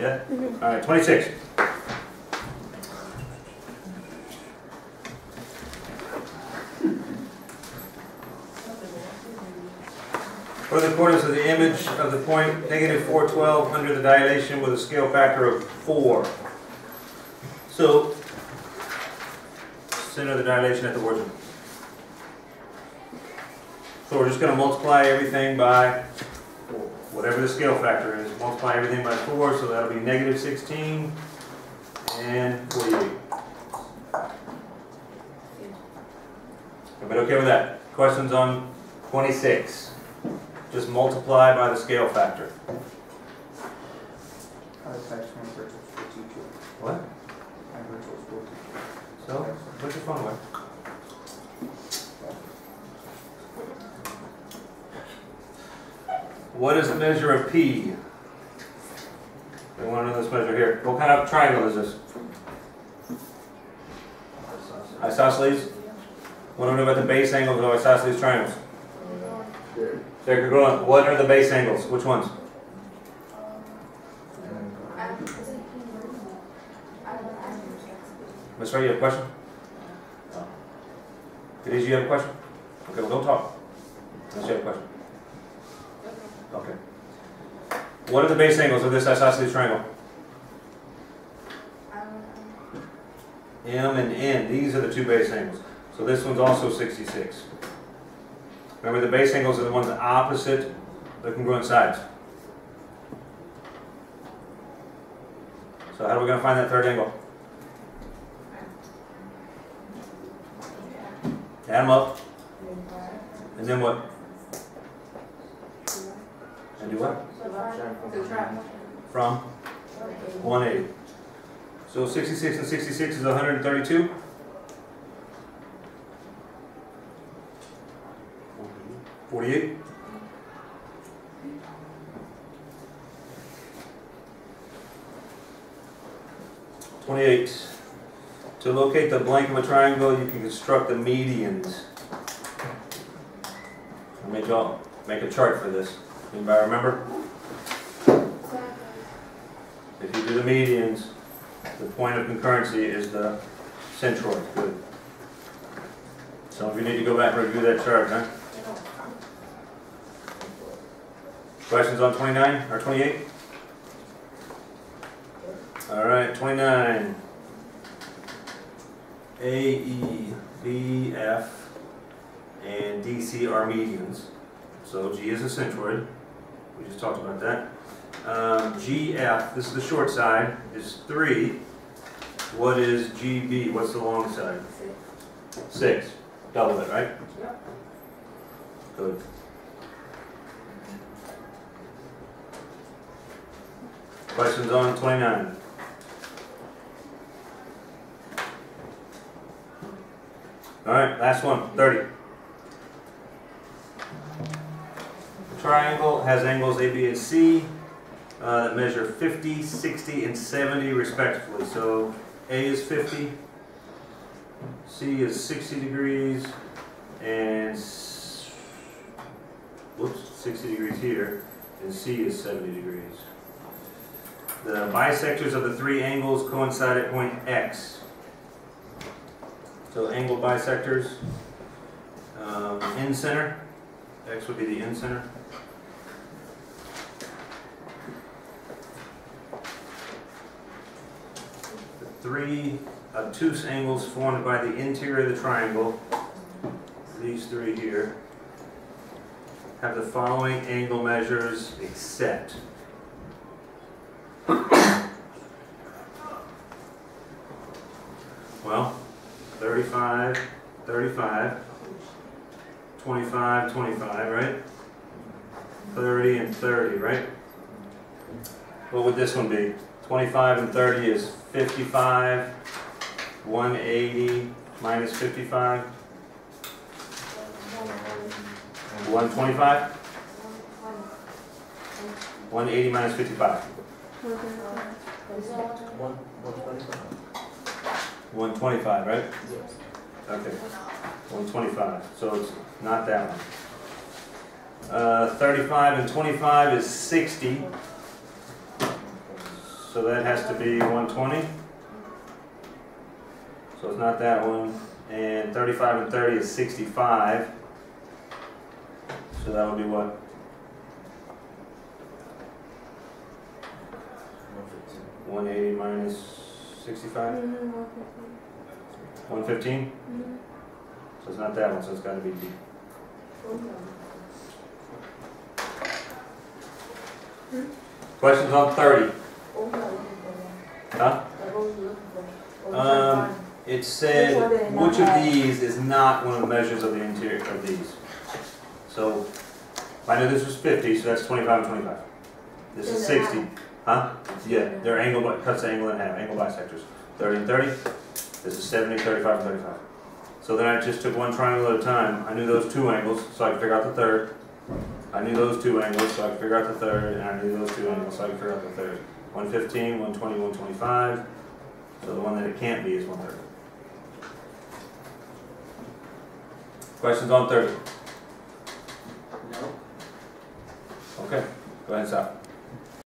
Yeah? All right, 26. For the corners of the image of the point negative 412 under the dilation with a scale factor of 4. So, center the dilation at the origin. So we're just going to multiply everything by whatever the scale factor is. Multiply everything by 4, so that'll be negative 16 and 48. Everybody okay with that? Questions on 26? Just multiply by the scale factor. How does tax transfer to the teacher? What? My virtual school teacher. So, put your phone away. What is the measure of P? We want to know this measure here. What kind of triangle is this? Isosceles? What do we know about the base angles of isosceles triangles? They're. What are the base angles? Which ones? Miss Ray, you have a question? Denise, you have a question? Okay, well, don't talk. Unless you have a question. Okay. What are the base angles of this isosceles triangle? M and N, these are the two base angles. So this one's also 66. Remember, the base angles are the ones opposite the congruent sides. So how are we going to find that third angle? Add them up, and then what? And do what? From 180. So 66 and 66 is 132? Forty-eight? Twenty-eight. To locate the blank of a triangle, you can construct the medians. I'll make y'all make a chart for this. Anybody remember? If you do the medians, the point of concurrency is the centroid. Good. Some of you need to go back and review that chart, huh? Questions on 29 or 28? All right, 29. A, E, B, F, and DC are medians. So G is a centroid. We just talked about that. Um, GF, this is the short side, is 3. What is GB? What's the long side? 6. Double it, right? Yep. Good. Questions on 29? All right, last one, 30. Triangle has angles A, B, and C uh, that measure 50, 60, and 70 respectively. So A is 50, C is 60 degrees, and whoops, 60 degrees here, and C is 70 degrees. The bisectors of the three angles coincide at point X. So angle bisectors, um, in center, X would be the in center. The three obtuse angles formed by the interior of the triangle, these three here, have the following angle measures except. Well, 35, 35, 25, 25, right? 30 and 30, right? What would this one be? 25 and 30 is 55, 180 minus 55, 125? 180 minus 55. One, one twenty-five. 125, right? Yes. Okay, 125, so it's not that one. Uh, 35 and 25 is 60. so that has to be one twenty. So it's not that one, and thirty-five and thirty is sixty-five. So that would be what, one eighty minus sixty-five, one fifteen? So it's not that one, so it's gotta be D. Questions on thirty? Huh? Um, It said, which of these is not one of the measures of the interior of these? So, I know this was fifty, so that's twenty-five and twenty-five. This is sixty, huh? Yeah, they're angle, cuts the angle in half, angle bisectors. Thirty and thirty, this is 70, 35, and thirty-five. So then I just took one triangle at a time, I knew those two angles, so I could figure out the third. I knew those two angles, so I could figure out the third, and I knew those two angles, so I could figure out the third. One fifteen, one twenty, one twenty-five, so the one that it can't be is one thirty. Questions on thirty? No. Okay, go ahead, and stop.